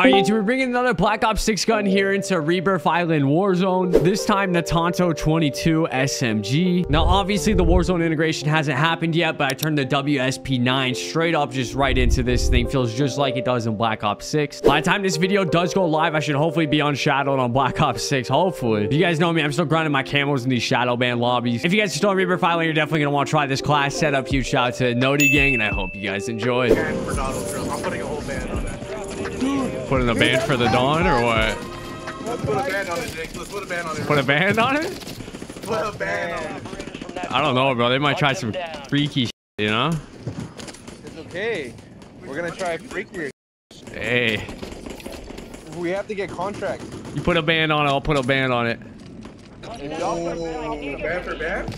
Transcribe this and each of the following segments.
All right, YouTube, we're bringing another Black Ops 6 gun here into Rebirth Island Warzone. This time, the Tanto 22 SMG. Now, obviously, the Warzone integration hasn't happened yet, but I turned the WSP9 straight up just right into this thing. Feels just like it does in Black Ops 6. By the time this video does go live, I should hopefully be unshadowed on Black Ops 6. Hopefully. If you guys know me, I'm still grinding my camos in these shadow band lobbies. If you guys are still in Rebirth Island, you're definitely going to want to try this class setup. Huge shout out to Noti Gang, and I hope you guys enjoy. And for Donald Trump. I'm putting a whole band on that. Putting a band for the dawn or what? Let's put a band on it, Jake. Let's put a band on it. Put a band on it? Put a band on it. I don't know, bro. They might try some freaky shit, you know? It's okay. We're gonna try freakier. Hey, We have to get contracts. you put a band on it, I'll put a band on it. Oh, band for band?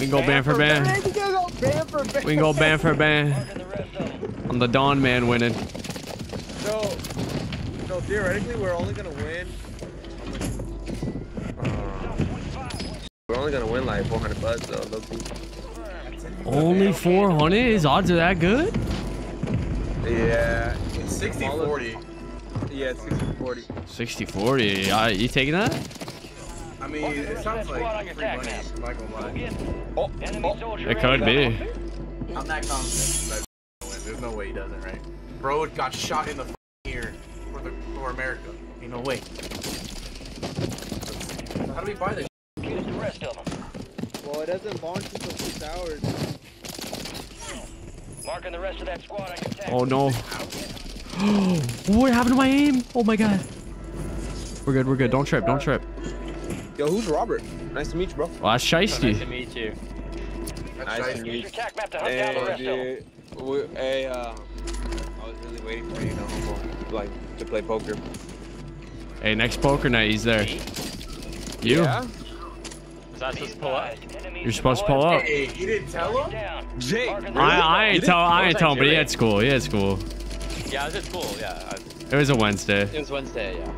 We can go band for band. We can go band for band. We can go band for band. I'm the Dawn man winning. So, so theoretically, we're only gonna win. We're only gonna win like 400 bucks though. Low. Only 400? His odds are that good? Yeah. 60 40. Yeah, 60 40. 60 40. Uh, you taking that? I mean, it sounds like free money. I'm not gonna lie. Oh, oh. It could be. I'm that confident. There's no way he doesn't, right? Bro got shot in the ear for America. Ain't no way. How do we buy this? Well, it doesn't launch until six hours. Marking the rest of that squad on your tag. Oh no. what happened to my aim? Oh my god. We're good, we're good. Don't trip, don't trip. Yo, who's Robert? Nice to meet you, bro. Well, that's shiesty. meet you. Nice to meet you. tac map to hunt down the Hey, rest of them. dude. We, hey, uh, I was really waiting for you, you know, like to play poker. Hey, next poker night, he's there. You? Yeah. Is that supposed to pull up? You're supposed to pull up. Hey, you didn't tell him? Jake. Marking the I, I ain't tell I ain't tell him, but he had school. He had school. Yeah, I was at school. Yeah, It was a Wednesday. it was Wednesday. Yeah.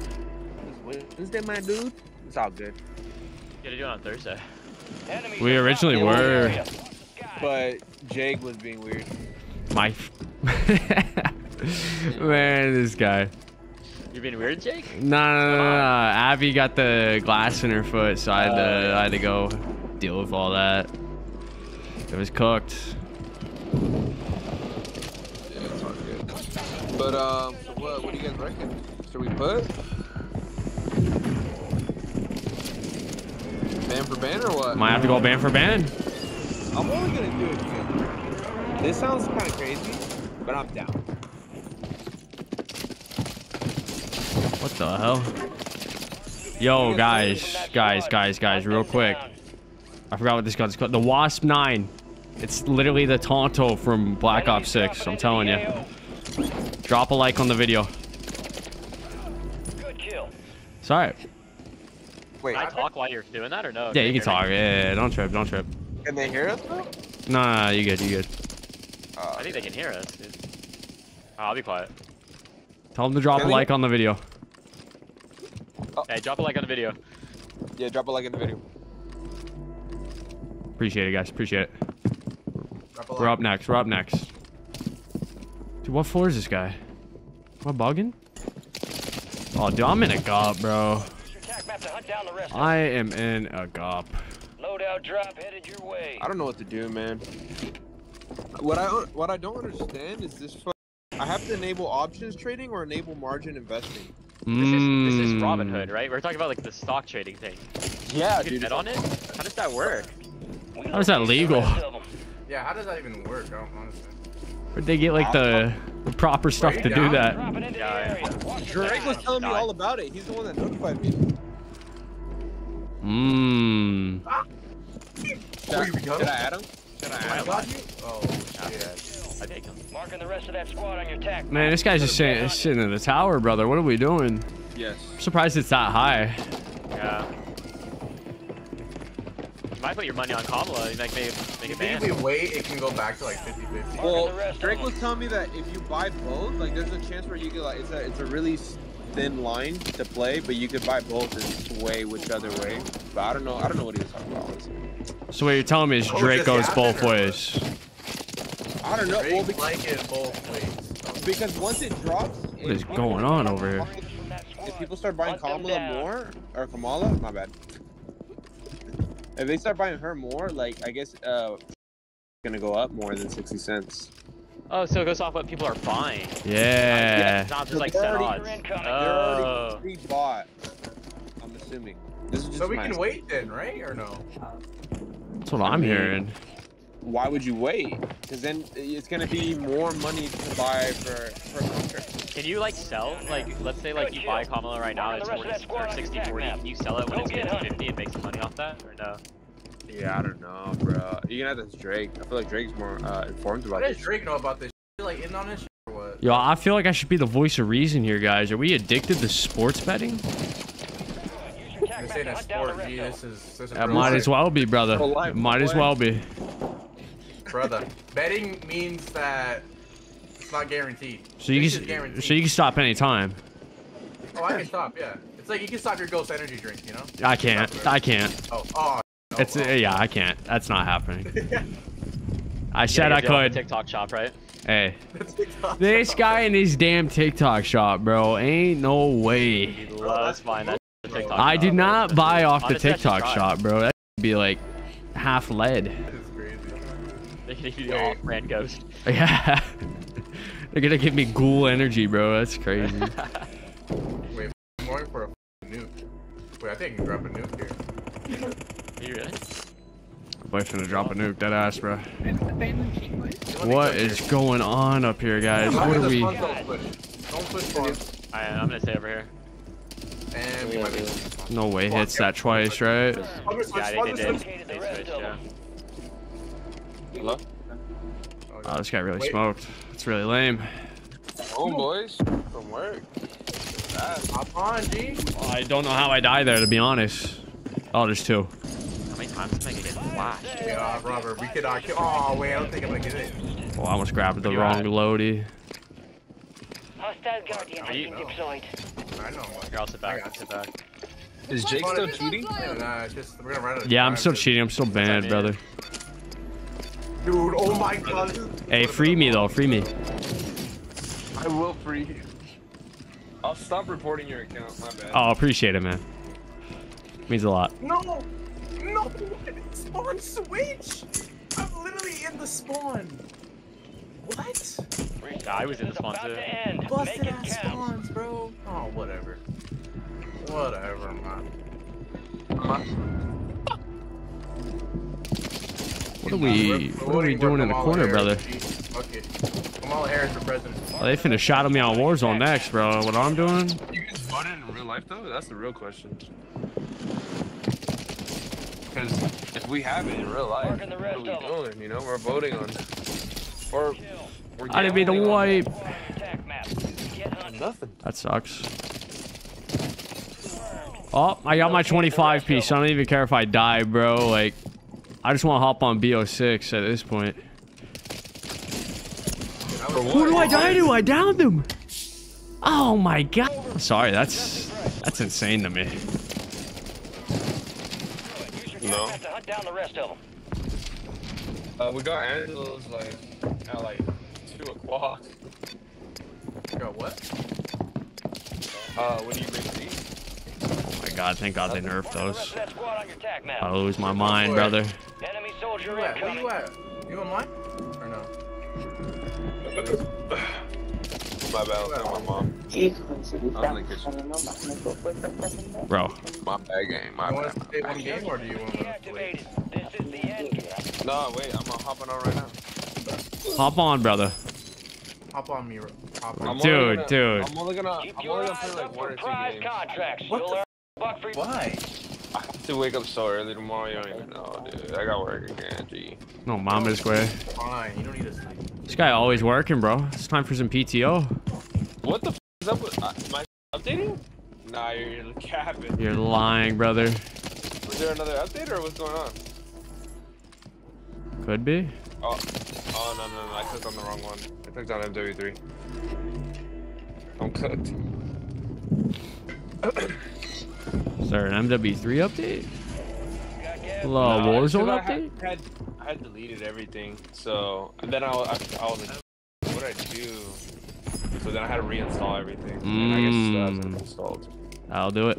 Wednesday, my dude. It's all good. You gotta do it on Thursday. We originally were. But Jake was being weird. My man, this guy. You're being weird, Jake. No, no, no, no, no. Abby got the glass in her foot, so I had to, I had to go deal with all that. It was cooked. Yeah, it's all good. But um, so what? What do you guys reckon? Should we put band for band or what? Might have to go band for band. I'm only gonna do it. Because this sounds kind of crazy, but I'm down. The hell? Yo, guys, guys, guys, guys, real quick. I forgot what this gun's called. The Wasp 9. It's literally the Tanto from Black Ops 6. I'm telling you. Drop a like on the video. Good kill. It's alright. Wait, Can I talk while you're doing that or no? Yeah, you can talk. Yeah, yeah, yeah, don't trip, don't trip. can they hear us? Though? No, no, no, you good, you good. Uh, I think they can hear us, dude. Oh, I'll be quiet. Tell them to drop a Can they? like on the video. Oh. Hey, drop a like on the video. yeah, drop a like in the video. Appreciate it, guys. Appreciate it. Drop We're up next. We're up next. Dude, what floor is this guy? Am I bugging? Oh, dude, I'm in a gop, bro. Use your tac map to hunt down the rest of I am in a gop. Loadout drop headed your way. I don't know what to do, man. What I what I don't understand is this. I have to enable options trading or enable margin investing. This is this is Mm. Robinhood, right? We're talking about like the stock trading thing. Yeah, You can bet on it. How does that work? How is that legal? Yeah, how does that even work? I don't understand. Where'd they get like the, the proper stuff Way to do that? Yeah, yeah. area. Watch your Drake was telling me all about it. He's the one that notified me. Mmm. Oh, you got Did I add him? Should I I add him? Oh, shit. I think. Marking the rest of that squad on your tack. Man, this guy's just sitting, sitting in the tower, brother. What are we doing? Yes. I'm surprised it's that high. Yeah. You might put your money on Kamala and like make it make it think if we wait, it can go back to like 50 50? Well, the rest of Drake was telling me that if you buy both, like there's a chance where you could like it's a it's a really thin line to play, but you could buy both and sway which other way. But I don't know. I don't know what he was talking about. So what you're telling me is Oh, Drake goes both or- ways. I don't know. Well, Drake because, like it both ways. because once it drops What is going on over here? If people start buying Hunt Kamala more, or Kamala, my bad. If they start buying her more, like I guess uh, gonna go up more than sixty cents. Oh, so it goes off what people are buying. Yeah. It's not just like they're set already- odds. incoming. They're Oh. already pre-bought. I'm assuming. This is just So we my- can wait then, right? Or no? That's what I'm hearing. Why would you wait? Because then it's gonna be more money to buy for per contract. Can you like sell? Like, let's say like you buy Kamala right now, it's the rest of worth that squad on your 60 attack 40. Can you sell it when it's get 50 50 and make some money off that? Or no? Yeah, I don't know, bro. You can have this Drake. I feel like Drake's more uh, informed Why about does this. Drake know about this? You like in on this shit or what? Yo, I feel like I should be the voice of reason here, guys. Are we addicted to sports betting? Use your You're attack map saying to that hunt down sport, rest G. This is this is It might as well be, brother. It might as well be. Brother. Betting means that it's not guaranteed. So you This can, guaranteed. so you can stop anytime. Oh, I can stop. Yeah, it's like you can stop your Ghost Energy drink. You know? I can't. I can't. Oh, oh. no, It's oh. uh, yeah, I can't. That's not happening. I said Yeah, I you do have a could. TikTok shop, right? Hey, That's TikTok. this guy in his damn TikTok shop, bro. Ain't no way. He loves buying that TikTok I shop. did not buy off the Honestly, I TikTok shop, bro. That would be like half lead. It's crazy. They can give you the off-brand ghost. Yeah. They're gonna give me ghoul energy, bro. That's crazy. Wait, I'm going for a nuke. Wait, I think I can drop a nuke here. Are you really? Boy, finna drop a nuke, dead ass, bro. Let me What go is here. going on up here, guys? What are we? spawns don't push? Don't push. I, I'm gonna stay over here. And we might be. No way hits that twice, right? Switch, switch, Yeah, I switch, think they did. switch. Located the They switched, yeah. Them. Hello? Oh, this guy really Wait. smoked. It's really lame. Home boys from work. Hop on, G. I don't know how I die there, to be honest. Oh, there's two. How many times am I gonna get flashed? Yeah, Robert, we could uh, kill. Oh, wait, I don't think I'm gonna get it. Well, I almost grabbed the wrong at? loady. Hostile Guardian has been deployed. I know. I'm Here, I'll sit I back. got I'll sit back. Is Jake still cheating? Yeah, nah, it's just we're gonna run out of Yeah, I'm still cheating. I'm still banned, mean. brother. Dude, oh my god. Hey, free me though. Free me. I will free you. I'll stop reporting your account. My bad. Oh, appreciate it, man. Means a lot. No! No! Spawn switch! I'm literally in the spawn! What? I was in the spawn too. to end. Make Busted it ass count. spawns, bro. Oh, whatever. Whatever, man. What are we? What are we doing in the corner, brother? Fuck it. Kamala Harris for president. Oh, they finna shadow me on Warzone next, bro. What I'm doing? You guys voted in real life though? That's the real question. Because if we have it in real life, the what are we doing? You know, we're voting on. Or we're I didn't mean to wipe. Attack map. Get hunting. Nothing. That sucks. Oh, I got my 25 piece. I don't even care if I die, bro. Like, I just want to hop on BO6 at this point. Who do I die to? I downed him. Oh my god. Sorry, that's that's insane to me. No. attack map to hunt down the rest of them. Uh, we got Angelo's like at like two o'clock. Got what? Uh, what do you bring these? My god, thank god they nerfed Mark the rest those. of that squad on your attack map. I lose my mind, brother. Enemy Where soldier you at? Where incoming. you at? You online? Or no? My bad, I'll my mom. I'm in the kitchen. Bro, My bad game, my You want bad. to stay one game or do you want to wait? Deactivated. This is the end game. No, wait, I'm hopping on right now. hop on, brother. Hop on me. Hop on. Dude, gonna, dude. I'm only gonna, I'm only gonna play like one or two prize games. contracts. What the earn a buck for Why? I have to wake up so early tomorrow. You don't even know, dude. I got work again. G. No, mama's way. Fine. You don't need to sleep. This guy always working, bro. It's time for some PTO. What the f is up with uh, my updating? Nah, you're, you're capping. You're lying, brother. Was there another update or what's going on? Could be. Oh, oh no no no! I clicked on the wrong one. I clicked on MW3. I'm cooked. Is there an MW3 update? Hello, Nah, Warzone 'cause I update? had, I had deleted everything, so and then I, I, I was like, what did I do? So then I had to reinstall everything. And I guess it still hasn't Mm. installed. I'll do it.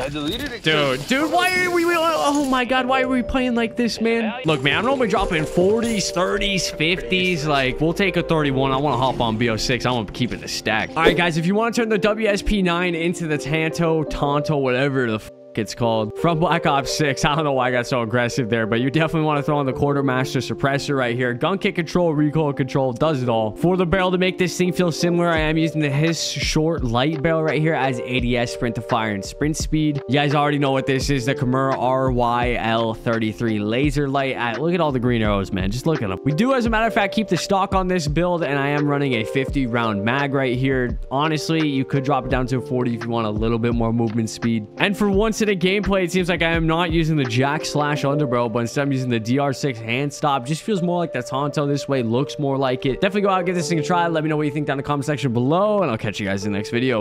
I deleted it. Dude, dude, why are we, we- oh, oh my god, why are we playing like this, man? Look, man, I'm normally dropping 40s, 30s, 50s. Like, we'll take a 31. I want to hop on BO6. I want to keep it in the stack. All right, guys, if you want to turn the WSP9 into the Tanto, Tonto, whatever the f it's called from Black Ops 6. I don't know why I got so aggressive there, but you definitely want to throw on the Quartermaster suppressor right here. Gun kick control, recoil control, does it all. For the barrel to make this thing feel similar, I am using the Hiss short light barrel right here as ADS sprint to fire and sprint speed. You guys already know what this is, the Kimura RYL33 laser light. Ah, look at all the green arrows, man. Just look at them. We do, as a matter of fact, keep the stock on this build, and I am running a 50 round mag right here. Honestly, you could drop it down to a 40 if you want a little bit more movement speed. And for once in a gameplay, it seems like I am not using the jack slash underbarrel, but instead I'm using the DR6 hand stop. Just feels more like the Tanto this way, looks more like it. Definitely go out give this thing a try. Let me know what you think down in the comment section below, and I'll catch you guys in the next video.